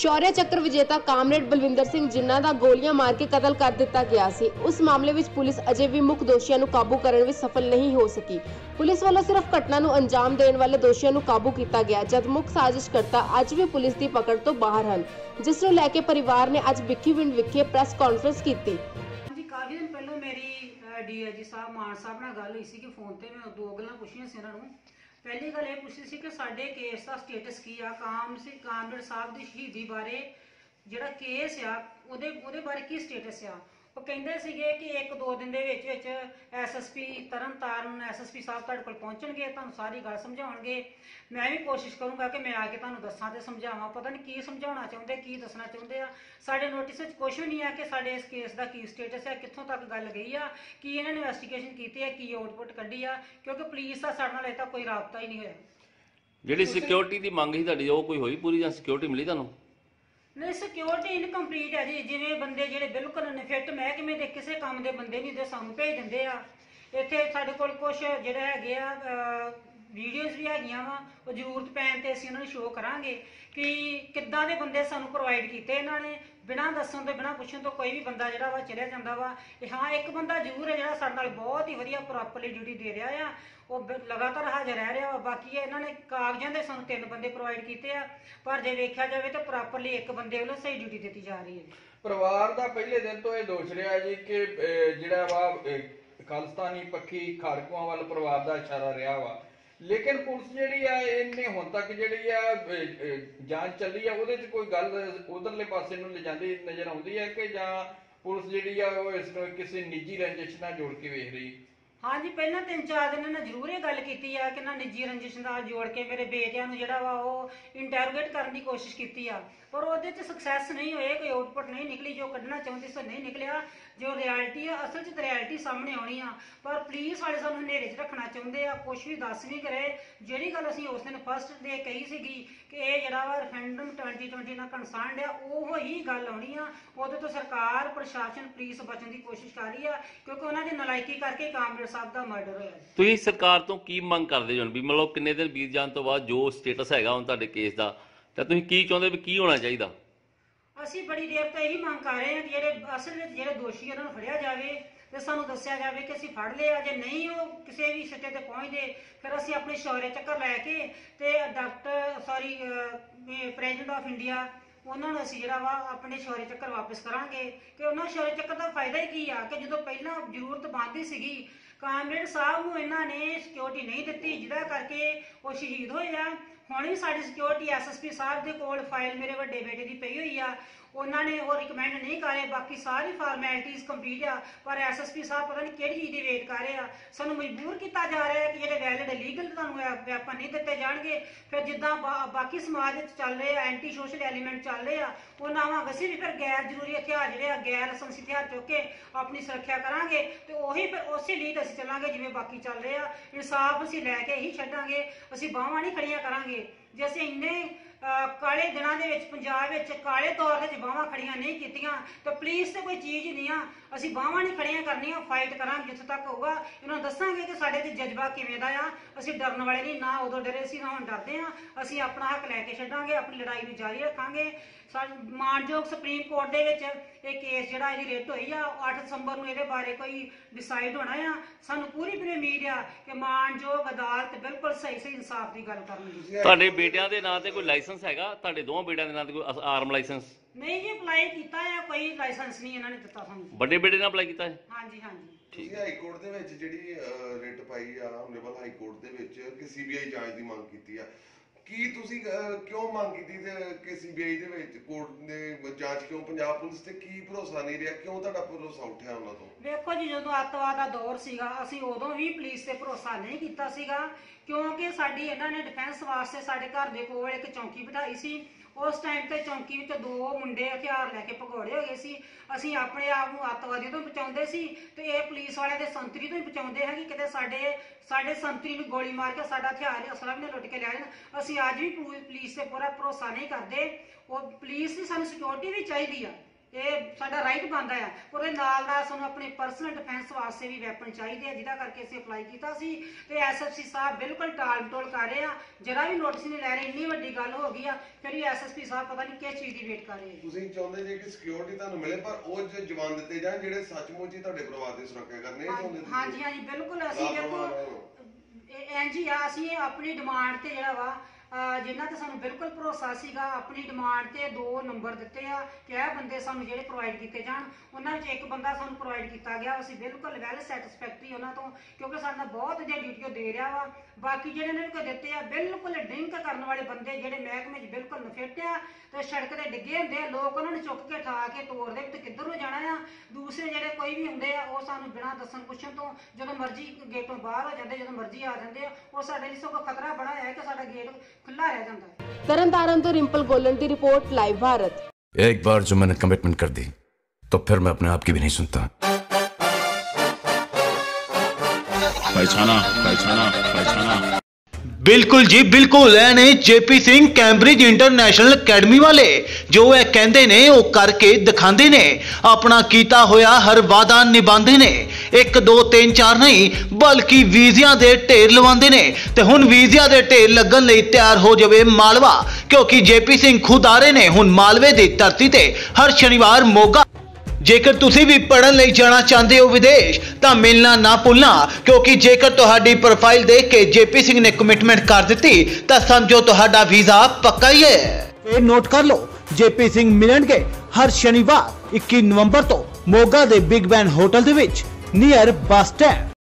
ਸ਼ੌਰਯ ਚੱਕਰ ਵਿਜੇਤਾ ਕਾਮਰੇਡ ਬਲਵਿੰਦਰ ਸਿੰਘ ਜਿਨ੍ਹਾਂ ਦਾ ਗੋਲੀਆਂ ਮਾਰ ਕੇ ਕਤਲ ਕਰ ਦਿੱਤਾ ਗਿਆ ਸੀ, ਉਸ ਮਾਮਲੇ ਵਿੱਚ ਪੁਲਿਸ ਅਜੇ ਵੀ ਮੁੱਖ ਦੋਸ਼ੀਆਂ ਨੂੰ ਕਾਬੂ ਕਰਨ ਵਿੱਚ ਸਫਲ ਨਹੀਂ ਹੋ ਸਕੀ। ਪੁਲਿਸ ਵੱਲੋਂ ਸਿਰਫ ਘਟਨਾ ਨੂੰ ਅੰਜਾਮ ਦੇਣ ਵਾਲੇ ਦੋਸ਼ੀਆਂ ਨੂੰ ਕਾਬੂ ਕੀਤਾ ਗਿਆ, ਜਦ ਮੁੱਖ ਸਾਜ਼ਿਸ਼ਕਰਤਾ ਅੱਜ ਵੀ ਪੁਲਿਸ ਦੀ ਪਕੜ ਤੋਂ ਬਾਹਰ ਹਨ, ਜਿਸ ਨੂੰ ਲੈ ਕੇ ਪਰਿਵਾਰ ਨੇ ਅੱਜ ਵਿੱਖੀਵਿੰਡ ਵਿਖੇ ਪ੍ਰੈਸ ਕਾਨਫਰੰਸ ਕੀਤੀ। ਹਾਂਜੀ, ਕਾਫੀ ਦਿਨ ਪਹਿਲਾਂ ਮੇਰੀ ਡੀਆਈਜੀ ਸਾਹਿਬ, ਮਾਨ ਸਾਹਿਬ ਨਾਲ ਗੱਲ ਹੋਈ ਸੀ ਕਿ ਫੋਨ ਤੇ ਮੈਂ ਦੋ ਗੱਲਾਂ ਪੁੱਛੀਆਂ ਸੀ ਇਹਨਾਂ ਨੂੰ। ਪਹਿਲੀ ਗੱਲ ਇਹ ਪੁੱਛੀ ਸੀ ਕਿ ਸਾਡੇ ਕੇਸ ਦਾ ਸਟੇਟਸ ਕੀ ਆ? ਕਾਮ ਸੀ ਕਾਮਰੇਡ ਸਾਹਿਬ ਦੀ ਸ਼ਹੀਦੀ ਬਾਰੇ ਜਿਹੜਾ ਕੇਸ ਆ, ਉਹਦੇ ਉਹਦੇ ਬਾਰੇ ਕੀ ਸਟੇਟਸ ਆ? ਉਹ ਕਹਿੰਦੇ ਸੀਗੇ ਕਿ ਇੱਕ ਦੋ ਦਿਨ ਦੇ ਵਿੱਚ ਵਿੱਚ ਐਸਐਸਪੀ ਤਰਨਤਾਰਨ ਐਸਐਸਪੀ ਸਾਹਿਬ ਤੁਹਾਡੇ ਕੋਲ ਪਹੁੰਚਣਗੇ, ਤੁਹਾਨੂੰ ਸਾਰੀ ਗੱਲ ਸਮਝਾਉਣਗੇ। ਮੈਂ ਵੀ ਕੋਸ਼ਿਸ਼ ਕਰੂੰਗਾ ਕਿ ਮੈਂ ਆ ਕੇ ਤੁਹਾਨੂੰ ਦੱਸਾਂ ਤੇ ਸਮਝਾਵਾਂ। ਪਤਾ ਨਹੀਂ ਕੀ ਸਮਝਾਉਣਾ ਚਾਹੁੰਦੇ, ਕੀ ਦੱਸਣਾ ਚਾਹੁੰਦੇ ਆ। ਸਾਡੇ ਨੋਟਿਸ ਵਿੱਚ ਕੁਝ ਵੀ ਨਹੀਂ ਆ ਕਿ ਸਾਡੇ ਇਸ ਕੇਸ ਦਾ ਕੀ ਸਟੇਟਸ ਹੈ ਕਿੱਥੋਂ ਤੱਕ ਗੱਲ ਗਈ ਆ, ਕੀ ਇਹਨਾਂ ਨੇ ਇਨਵੈਸਟੀਗੇਸ਼ਨ ਕੀਤੀ ਹੈ ਕੀ ਆਊਟਪੁੱਟ ਕੱਢੀ ਆ, ਕਿਉਂਕਿ ਪੁਲਿਸ ਦਾ ਸਾਡੇ ਨਾਲ ਇਹ ਤਾਂ ਕੋਈ ਰਾਬਤਾ ਹੀ ਨਹੀਂ ਹੋਇਆ। ਜਿਹੜੀ ਸਿਕਿਉਰਿਟੀ ਦੀ ਮੰਗ ਸੀ ਤੁਹਾਡੀ, ਉਹ ਕੋਈ ਹੋਈ ਪੂਰੀ ਜਾਂ ਸਿਕਿਉਰਿਟੀ ਮਿਲੀ ਤੁਹਾਨੂੰ? ਨਹੀਂ ਸਿਕਿਉਰਿਟੀ ਇਨਕੰਪਲੀਟ ਹੈ ਜੀ। ਜਿਵੇਂ ਬੰਦੇ ਜਿਹੜੇ ਬਿਲਕੁਲ ਅਨਫਿਟ ਮਹਿਕਮੇ ਦੇ ਕਿਸੇ ਕੰਮ ਦੇ ਬੰਦੇ ਨਹੀਂ ਦੇ ਸਾਨੂੰ ਭੇਜ ਦਿੰਦੇ ਆ। ਇੱਥੇ ਸਾਡੇ ਕੋਲ ਕੁਝ ਜਿਹੜੇ ਹੈਗੇ ਆ ਵੀਡੀਓਜ਼ ਵੀ ਹੈਗੀਆਂ ਵਾ, ਉਹ ਜ਼ਰੂਰਤ ਪੈਣ ਤੇ ਅਸੀਂ ਉਹਨਾਂ ਨੂੰ ਸ਼ੋਅ ਕਰਾਂਗੇ ਕਿ ਕਿੱਦਾਂ ਦੇ ਬੰਦੇ ਸਾਨੂੰ ਪ੍ਰੋਵਾਈਡ ਕੀਤੇ ਇਹਨਾਂ ਨੇ, ਬਿਨਾਂ ਦੱਸਣ ਤੋਂ, ਬਿਨਾਂ ਪੁੱਛਣ ਤੋਂ ਕੋਈ ਵੀ ਬੰਦਾ ਜਿਹੜਾ ਵਾ ਚਲਿਆ ਜਾਂਦਾ ਵਾ ਤੇ ਹਾਂ, ਇੱਕ ਬੰਦਾ ਜ਼ਰੂਰ ਹੈ ਜਿਹੜਾ ਸਾਡੇ ਨਾਲ ਬਹੁਤ ਹੀ ਵਧੀਆ ਪ੍ਰੋਪਰਲੀ ਡਿਊਟੀ ਦੇ ਰਿਹਾ ਆ, ਉਹ ਲਗਾਤਾਰ ਹਾਜ਼ਰ ਰਹਿ ਰਿਹਾ ਵਾ, ਬਾਕੀ ਇਹਨਾਂ ਨੇ ਕਾਗਜ਼ਾਂ ਦੇ ਸਾਨੂੰ ਤਿੰਨ ਬੰਦੇ ਪ੍ਰੋਵਾਈਡ ਕੀਤੇ ਆ, ਪਰ ਜੇ ਵੇਖਿਆ ਜਾਵੇ ਤਾਂ ਪ੍ਰੋਪਰਲੀ ਇੱਕ ਬੰਦੇ ਵੱਲੋਂ ਸਹੀ ਡਿਊਟੀ ਦਿੱਤੀ ਜਾ ਰਹੀ ਹੈ ਪਰਿਵਾਰ ਦਾ ਪਹਿਲੇ ਦਿਨ ਤੋਂ ਇਹ ਦੋਸ਼ ਰਿਹਾ ਜੀ ਕਿ ਜਿਹੜਾ ਵਾ ਖਾਲਸਤਾਨੀ ਪੱਖੀ ਖਾੜਕੂਆਂ ਵੱਲ ਪਰਿਵਾਰ ਦਾ ਇਸ਼ਾਰਾ ਰਿਹਾ ਵਾ। ਲੇਕਿਨ ਪੁਲਿਸ ਜਿਹੜੀ ਆ, ਇਹਨੇ ਹੁਣ ਤੱਕ ਜਿਹੜੀ ਆ ਜਾਂਚ ਚੱਲੀ ਆ, ਉਹਦੇ 'ਚ ਕੋਈ ਗੱਲ, ਉਧਰਲੇ ਪਾਸੇ ਨੂੰ ਲਿਜਾਂਦੀ ਨਜ਼ਰ ਆਉਂਦੀ ਹੈ ਕਿ ਜਾਂ ਪੁਲਿਸ ਜਿਹੜੀ ਆ, ਉਹ ਇਸ ਨੂੰ ਕਿਸੇ ਨਿੱਜੀ ਰੰਜਿਸ਼ ਨਾਲ ਜੋੜ ਕੇ ਵੇਖ ਰਹੀ। ਹਾਂਜੀ, ਪਹਿਲਾਂ ਤਿੰਨ ਚਾਰ ਦਿਨ ਇਹਨਾਂ ਜ਼ਰੂਰ ਇਹ ਗੱਲ ਕੀਤੀ ਆ ਕਿ ਨਾ ਨਿੱਜੀ ਰੰਜਿਸ਼ ਨਾਲ ਜੋੜ ਕੇ ਮੇਰੇ ਬੇਟਿਆਂ ਨੂੰ ਜਿਹੜਾ ਵਾ ਉਹ ਇੰਟਰੋਗੇਟ ਕਰਨ ਦੀ ਕੋਸ਼ਿਸ਼ ਕੀਤੀ ਆ। ਪਰ ਉਹਦੇ 'ਚ ਸਕਸੈਸ ਨਹੀਂ ਹੋਏ, ਕੋਈ ਆਊਟਪੁੱਟ ਨਹੀਂ ਨਿਕਲੀ, ਜੋ ਕੱਢਣਾ ਚਾਹੁੰਦੇ ਸੋ ਨਹੀਂ ਨਿਕਲਿਆ। ਜੋ ਰਿਐਲਿਟੀ ਆ, ਅਸਲ 'ਚ ਰਿਐਲਿਟੀ ਸਾਹਮਣੇ ਆਉਣੀ ਆ। ਪਰ ਪੁਲਿਸ ਵਾਲੇ ਸਾਨੂੰ ਹਨੇਰੇ 'ਚ ਰੱਖਣਾ ਚਾਹੁੰਦੇ ਆ ਕੁਝ ਵੀ ਦੱਸ ਨਹੀਂ ਕਰੇ। ਜਿਹੜੀ ਗੱਲ ਅਸੀਂ ਉਸ ਦਿਨ ਫਸਟ ਦੇ ਕਹੀ ਸੀਗੀ ਕਿ ਇਹ ਜਿਹੜਾ ਵਾ ਰੈਫਰੈਂਡਮ 2020 ਨਾਲ ਕੰਸਰਨਡ ਆ, ਉਹ ਹੀ ਗੱਲ ਆਉਣੀ ਆ। ਉਹਦੇ ਤੋਂ ਸਰਕਾਰ, ਪ੍ਰਸ਼ਾਸਨ ਪੁਲਿਸ ਬਚਣ ਦੀ ਕੋਸ਼ਿਸ਼ ਕਰ ਰਹੀ ਆ, ਕਿਉਂਕਿ ਉਹਨਾਂ ਦੀ ਨਲਾਇਕੀ ਕਰਕੇ ਕਾਮਰੇਡ ਸਾਹਿਬ ਦਾ ਮਰਡਰ ਹੋਇਆ ਤੁਸੀਂ ਸਰਕਾਰ ਤੋਂ ਕੀ ਮੰਗ ਕਰਦੇ ਹੋ ਵੀ ਮਤਲਬ ਕਿੰਨੇ ਦਿਨ ਬੀਤ ਜਾਣ ਤੋਂ ਬਾਅਦ ਜੋ ਸਟੇਟਸ ਹੈਗਾ ਹੁਣ ਤੁਹਾਡੇ ਕੇਸ ਦਾ ਤਾਂ ਤੁਸੀਂ ਕੀ ਚਾਹੁੰਦੇ ਵੀ ਕੀ ਹੋਣਾ ਚਾਹੀਦਾ? ਅਸੀਂ ਬੜੀ ਦੇਰ ਤੋਂ ਇਹੀ ਮੰਗ ਕਰ ਰਹੇ ਹਾਂ ਕਿ ਜਿਹੜੇ ਅਸਲ ਵਿੱਚ ਜਿਹੜੇ ਦੋਸ਼ੀ ਆ ਉਹਨਾਂ ਨੂੰ ਫੜਿਆ ਜਾਵੇ ਤੇ ਸਾਨੂੰ ਦੱਸਿਆ ਜਾਵੇ ਕਿ ਅਸੀਂ ਫੜ ਲਿਆ ਜੇ ਨਹੀਂ ਉਹ ਕਿਸੇ ਵੀ ਸੱਟੇ ਤੇ ਪਹੁੰਚਦੇ ਫਿਰ ਅਸੀਂ ਆਪਣੇ ਸ਼ੌਰਯ ਚੱਕਰ ਲੈ ਕੇ ਤੇ doctor sorry president of India ਉਹਨਾਂ ਨੂੰ ਅਸੀਂ ਜਿਹੜਾ ਵਾ ਆਪਣੇ ਸ਼ੌਰਯ ਚੱਕਰ ਵਾਪਸ ਕਰਾਂਗੇ। ਕਿ ਉਹਨਾਂ ਸ਼ੌਰਯ ਚੱਕਰ ਦਾ ਫਾਇਦਾ ਹੀ ਕੀ ਆ ਕਿ ਜਦੋਂ ਪਹਿਲਾਂ ਜ਼ਰੂਰਤ ਬਣਦੀ ਸੀਗੀ ਕਾਮਰੇਡ ਸਾਹਿਬ ਨੂੰ ਇਹਨਾਂ ਨੇ ਸਿਕਿਉਰਿਟੀ ਨਹੀਂ ਦਿੱਤੀ, ਜਿਹਦਾ ਕਰਕੇ ਉਹ ਸ਼ਹੀਦ ਹੋਏ ਆ। ਹੁਣ ਵੀ ਸਾਡੀ ਸਿਕਿਉਰਿਟੀ ਐਸਐਸਪੀ ਸਾਹਿਬ ਦੇ ਕੋਲ ਫਾਈਲ ਮੇਰੇ ਵੱਡੇ ਬੇਟੇ ਦੀ ਪਈ ਹੋਈ ਆ। ਉਹਨਾਂ ਨੇ ਉਹ ਰਿਕਮੈਂਡ ਨਹੀਂ ਕਰੇ, ਬਾਕੀ ਸਾਰੀ ਫਾਰਮੈਲਿਟੀਜ਼ ਕੰਪਲੀਟ ਆ, ਪਰ ਐਸਐਸਪੀ ਸਾਹਿਬ ਪਤਾ ਨਹੀਂ ਕਿਹੜੀ ਚੀਜ਼ ਦੀ ਵੇਟ ਕਰ ਰਹੇ ਆ। ਸਾਨੂੰ ਮਜਬੂਰ ਕੀਤਾ ਜਾ ਰਿਹਾ ਹੈ ਕਿ ਜਿਹੜੇ ਵੈਲਿਡ ਲੀਗਲ ਤੁਹਾਨੂੰ ਵੈਪਨ ਨਹੀਂ ਦਿੱਤੇ ਜਾਣਗੇ। ਫਿਰ ਜਿੱਦਾਂ ਬਾ- ਬਾਕੀ ਸਮਾਜ ਵਿੱਚ ਚੱਲ ਰਹੇ ਆ ਐਂਟੀ ਸੋਸ਼ਲ ਐਲੀਮੈਂਟ ਚੱਲ ਰਹੇ ਆ, ਉਹਨਾਂ ਵਾਂਗ ਅਸੀਂ ਵੀ ਫਿਰ ਗੈਰ ਜ਼ਰੂਰੀ ਹਥਿਆਰ ਜਿਹੜੇ ਆ, ਗੈਰ ਲਾਇਸੈਂਸੀ ਹਥਿਆਰ ਚੁੱਕ ਕੇ ਆਪਣੀ ਸੁਰੱਖਿਆ ਕਰਾਂਗੇ ਤੇ ਉਹੀ ਫਿਰ ਉਸੇ ਲੀਡ ਅਸੀਂ ਚੱਲਾਂਗੇ ਜਿਵੇਂ ਬਾਕੀ ਚੱਲ ਰਹੇ ਆ। ਇਨਸਾਫ ਅਸੀਂ ਲੈ ਕੇ ਹੀ ਛੱਡਾਂਗੇ, ਅਸੀਂ ਬਾਹਾਂ ਨਹੀਂ ਖੜੀਆਂ ਕਰਾਂਗੇ। ਜੇ ਅਸੀਂ ਇੰਨੇ ਕਾਲੇ ਦਿਨਾਂ ਦੇ ਵਿੱਚ, ਪੰਜਾਬ ਵਿੱਚ ਕਾਲੇ ਤੌਰ ਵਿੱਚ ਬਾਹਾਂ ਖੜੀਆਂ ਨਹੀਂ ਕੀਤੀਆਂ, ਤਾਂ ਪੁਲਿਸ ਤੇ ਕੋਈ ਚੀਜ਼ ਨਹੀਂ ਆ। ਅਸੀਂ ਬਾਹਾਂ ਨਹੀਂ ਖੜੀਆਂ ਕਰਨੀਆਂ ਫਾਈਟ ਕਰਾਂਗੇ ਜਿੱਥੇ ਤੱਕ ਹੋਊਗਾ। ਇਹਨਾਂ ਨੂੰ ਦੱਸਾਂਗੇ ਕਿ ਸਾਡੇ ਤੇ ਜਜ਼ਬਾ ਕਿਵੇਂ ਦਾ ਆ। ਅਸੀਂ ਡਰਨ ਵਾਲੇ ਨਹੀਂ, ਨਾ ਉਦੋਂ ਡਰੇ ਸੀ ਨਾ ਹੁਣ ਡਰਦੇ ਆ ਅਸੀਂ ਆਪਣਾ ਹੱਕ ਲੈ ਕੇ ਛੱਡਾਂਗੇ, ਆਪਣੀ ਲੜਾਈ ਨੂੰ ਜਾਰੀ ਰੱਖਾਂਗੇ। ਮਾਨਯੋਗ ਸੁਪਰੀਮ ਕੋਰਟ ਦੇ ਵਿੱਚ ਇਹ ਕੇਸ ਜਿਹੜਾ ਇਹਦੀ ਰਿਟ ਹੋਈ ਆ 8 ਦਸੰਬਰ ਨੂੰ ਇਹਦੇ ਬਾਰੇ ਕੋਈ ਡਿਸਾਈਡ ਹੋਣਾ ਆ। ਸਾਨੂੰ ਪੂਰੀ ਪੂਰੀ ਉਮੀਦ ਆ ਕਿ ਮਾਨਯੋਗ ਅਦਾਲਤ ਬਿਲਕੁਲ ਸਹੀ ਸਹੀ ਇਨਸਾਫ ਦੀ ਗੱਲ ਕਰਨਗੀ। ਤੁਹਾਡੇ ਬੇਟਿਆਂ ਦੇ ਨਾਂ ਤੇ ਕੋਈ ਲਾਇਸੈਂਸ ਹੈਗਾ? ਤੁਹਾਡੇ ਦੋਵਾਂ ਬੇਟਿਆਂ ਦੇ ਨਾਂ ਤੇ ਕੋਈ ਆਰਮ ਲਾਇਸੈਂਸ ਨਹੀਂ ਜੀ ਅਪਲਾਈ ਕੀਤਾ ਆ ਕੋਈ ਲਾਇਸੈਂਸ ਨਹੀਂ ਇਹਨਾਂ ਨੇ ਦਿੱਤਾ ਸਾਨੂੰ। ਵੱਡੇ ਬੇਟੇ ਨੇ ਅਪਲਾਈ ਕੀਤਾ ਹੈ? ਹਾਂਜੀ ਹਾਂਜੀ। ਤੁਸੀਂ ਹਾਈ ਕੋਰਟ ਦੇ ਵਿੱਚ ਜਿਹੜੀ ਰਿਟ ਪਾਈ ਆ ਆਨਰੇਬਲ ਹਾਈ ਕੋਰਟ ਦੇ ਵਿੱਚ ਕਿ ਸੀਬੀਆਈ ਜਾਂਚ ਦੀ ਮੰਗ ਕੀਤੀ ਆ। ਕੀ ਤੁਸੀਂ ਅਹ, ਕਿਉਂ ਮੰਗ ਕੀਤੀ ਤੇ ਕਿ ਸੀਬੀਆਈ ਦੇ ਵਿੱਚ ਕੋਰਟ ਨੇ ਜਾਂਚ ਕਿਉਂ? ਪੰਜਾਬ ਪੁਲਿਸ ਤੇ ਕੀ ਭਰੋਸਾ ਨਹੀਂ ਰਿਹਾ? ਕਿਉਂ ਤੁਹਾਡਾ ਭਰੋਸਾ ਉੱਠਿਆ ਉਹਨਾਂ ਤੋਂ? ਵੇਖੋ ਜੀ ਜਦੋਂ ਅੱਤਵਾਦ ਦਾ ਦੌਰ ਸੀਗਾ ਅਸੀਂ ਉਦੋਂ ਵੀ ਪੁਲਿਸ ਤੇ ਭਰੋਸਾ ਨਹੀਂ ਕੀਤਾ ਸੀਗਾ ਕਿਉਂਕਿ ਸਾਡੀ ਇਹਨਾਂ ਨੇ ਡਿਫੈਂਸ ਵਾਸਤੇ ਸਾਡੇ ਘਰ ਦੇ ਕੋਲ ਇੱਕ ਚੌਂਕੀ ਬਿਠਾਈ ਸੀ। ਉਸ ਟਾਈਮ ਤੇ ਚੌਂਕੀ ਵਿੱਚ ਦੋ ਮੁੰਡੇ ਹਥਿਆਰ ਲੈ ਕੇ ਭਗੌੜੇ ਹੋ ਗਏ ਸੀ। ਅਸੀਂ ਆਪਣੇ ਆਪ ਨੂੰ ਅੱਤਵਾਦੀਆਂ ਤੋਂ ਬਚਾਉਂਦੇ ਸੀ ਤੇ ਇਹ ਪੁਲਿਸ ਵਾਲਿਆਂ ਦੇ ਸੰਤਰੀ ਤੋਂ ਹੀ ਬਚਾਉਂਦੇ ਹੈ ਕਿ ਕਿਤੇ ਸਾਡੇ ਸਾਡੇ ਸੰਤਰੀ ਨੂੰ ਗੋਲੀ ਮਾਰ ਕੇ ਸਾਡਾ ਹਥਿਆਰ ਅਸਲਾ ਵੀ ਨਾ ਲੁੱਟ ਕੇ ਲੈ ਜਾਣ। ਅਸੀਂ ਅੱਜ ਵੀ ਪੁ- ਪੁਲਿਸ ਤੇ ਪੂਰਾ ਭਰੋਸਾ ਨਹੀਂ ਕਰਦੇ। ਉਹ ਪੁਲਿਸ ਦੀ ਸਾਨੂੰ ਸਿਕਿਉਰਿਟੀ ਵੀ ਚਾਹੀਦੀ ਆ। ਇਹ ਸਾਡਾ ਰਾਈਟ ਬਣਦਾ ਆ ਪਰ ਇਹ ਨਾਲ ਨਾਲ ਸਾਨੂੰ ਆਪਣੇ ਪਰਸਨਲ ਡਿਫੈਂਸ ਵਾਸਤੇ ਵੀ ਵੈਪਨ ਚਾਹੀਦੇ ਆ ਜਿਹਦਾ ਕਰਕੇ ਅਸੀਂ ਅਪਲਾਈ ਕੀਤਾ ਸੀ ਤੇ ਐਸਐਸਪੀ ਸਾਹਿਬ ਬਿਲਕੁਲ ਟਾਲ ਟੋਲ ਕਰ ਰਹੇ ਆ ਜਰਾ ਵੀ ਨੋਟਿਸ ਨਹੀਂ ਲੈ ਰਹੇ ਇੰਨੀ ਵੱਡੀ ਗੱਲ ਹੋ ਗਈ ਆ ਫਿਰ ਵੀ ਐਸਐਸਪੀ ਸਾਹਿਬ ਪਤਾ ਨਹੀਂ ਕਿਸ ਚੀਜ਼ ਦੀ ਵੇਟ ਕਰ ਰਹੇ ਤੁਸੀਂ ਚਾਹੁੰਦੇ ਜੇ ਕਿ ਸਿਕਿਉਰਿਟੀ ਤੁਹਾਨੂੰ ਮਿਲੇ ਪਰ ਉਹ ਜੇ ਜਵਾਨ ਦਿੱਤੇ ਜਾਣ ਜਿਹੜੇ ਸੱਚਮੁੱਚ ਹੀ ਤੁਹਾਡੇ ਪਰਿਵਾਰ ਦੀ ਸੁਰੱਖਿਆ ਕਰਨੇ ਚਾਹੁੰਦੇ? ਹਾਂਜੀ ਹਾਂਜੀ ਬਿਲਕੁਲ ਅਸੀਂ ਦੇਖੋ ਰਹੋ। ਐਂ ਜੀ ਆ ਅਸੀਂ ਆਪਣੀ ਡਿਮਾਂਡ ਤੇ ਜਿਹੜਾ ਵਾ ਜਿਨ੍ਹਾਂ ਤੇ ਸਾਨੂੰ ਬਿਲਕੁਲ ਭਰੋਸਾ ਸੀਗਾ, ਆਪਣੀ ਡਿਮਾਂਡ ਤੇ ਦੋ ਨੰਬਰ ਦਿੱਤੇ ਆ, ਕਿ ਇਹ ਬੰਦੇ ਸਾਨੂੰ ਜਿਹੜੇ ਪ੍ਰੋਵਾਈਡ ਕੀਤੇ ਜਾਣ, ਉਹਨਾਂ ਵਿੱਚ ਇੱਕ ਬੰਦਾ ਸਾਨੂੰ ਪ੍ਰੋਵਾਈਡ ਕੀਤਾ ਗਿਆ, ਅਸੀਂ ਬਿਲਕੁਲ ਵੈਲ ਸੈਟੀਸਫੈਕਟਰੀ ਉਹਨਾਂ ਤੋਂ, ਕਿਉਂਕਿ ਸਾਨੂੰ ਬਹੁਤ ਜੇ ਡਿਊਟੀ ਉਹ ਦੇ ਰਿਹਾ ਵਾ। ਬਾਕੀ ਜਿਹੜੇ ਇਹਨਾਂ ਨੂੰ ਦਿੱਤੇ ਆ, ਬਿਲਕੁਲ ਡਰਿੰਕ ਕਰਨ ਵਾਲੇ ਬੰਦੇ ਜਿਹੜੇ ਮਹਿਕਮੇ 'ਚ ਬਿਲਕੁਲ ਨਫਿੱਟ ਆ, ਤੇ ਸੜਕ ਤੇ ਡਿੱਗੇ ਹੁੰਦੇ ਆ, ਲੋਕ ਉਹਨਾਂ ਨੂੰ ਚੁੱਕ ਕੇ ਠਾ ਕੇ ਤੋੜਦੇ ਵੀ ਤੇ ਕਿੱਧਰ ਨੂੰ ਜਾਣਾ ਆ। ਦੂਸਰੇ कोई भी होंगे बिना दस पुछन तो जो मर्ज़ी गेटों बहर हो जाते जो मर्ज़ी आ जाते हैं सगो खतरा बड़ा है कि सा गेट खुला रह जाता है तरन तारण तो रिंपल गोलन की रिपोर्ट लाइव भारत एक बार जो मैंने कमिटमेंट कर दी तो फिर मैं अपने आप की भी नहीं सुनता पहचाना पहचाना पहचाना ਬਿਲਕੁਲ ਜੀ, ਬਿਲਕੁਲ। ਇਹ ਨੇ JP Singh Cambridge international academy ਵਾਲੇ, ਜੋ ਇਹ ਕਹਿੰਦੇ ਨੇ, ਉਹ ਕਰਕੇ ਦਿਖਾਉਂਦੇ ਨੇ। ਆਪਣਾ ਕੀਤਾ ਹੋਇਆ ਹਰ ਵਾਅਦਾ ਨਿਭਾਉਂਦੇ ਨੇ। 1 2 3 4 ਨਹੀਂ, ਬਲਕਿ ਵੀਜ਼ਿਆਂ ਦੇ ਢੇਰ ਲਵਾਉਂਦੇ ਨੇ। ਤੇ ਹੁਣ ਵੀਜ਼ਿਆਂ ਦੇ ਢੇਰ ਲੱਗਣ ਲਈ ਤਿਆਰ ਹੋ ਜਾਵੇ ਮਾਲਵਾ, ਕਿਉਂਕਿ ਜੇਪੀ ਸਿੰਘ ਖੁਦ ਆ ਰਹੇ ਨੇ ਹੁਣ ਮਾਲਵੇ ਦੀ ਧਰਤੀ ਤੇ। ਹਰ ਸ਼ਨੀਵਾਰ ਮੋਗਾ ਜੇਕਰ ਤੁਸੀਂ ਵੀ ਪੜਨ ਲਈ ਜਾਣਾ ਚਾਹੁੰਦੇ ਹੋ ਵਿਦੇਸ਼, ਤਾਂ ਮਿਲਣਾ ਨਾ ਭੁੱਲਣਾ, ਕਿਉਂਕਿ ਜੇਕਰ ਤੁਹਾਡੀ ਪ੍ਰੋਫਾਈਲ ਦੇਖ ਕੇ ਜੇਪੀ ਸਿੰਘ ਨੇ ਕਮਿਟਮੈਂਟ ਕਰ ਦਿੱਤੀ, ਤਾਂ ਸਮਝੋ ਤੁਹਾਡਾ ਵੀਜ਼ਾ ਪੱਕਾ ਹੀ ਹੈ। ਇਹ ਨੋਟ ਕਰ ਲਓ, ਜੇਪੀ ਸਿੰਘ ਮਿਲਣਗੇ ਹਰ ਸ਼ਨੀਵਾਰ 21 ਨਵੰਬਰ ਤੋਂ ਮੋਗਾ ਦੇ ਬਿਗ ਬੈਨ ਹੋਟਲ ਦੇ ਵਿੱਚ ਨੀਅਰ ਬੱਸ ਸਟੈਂਡ।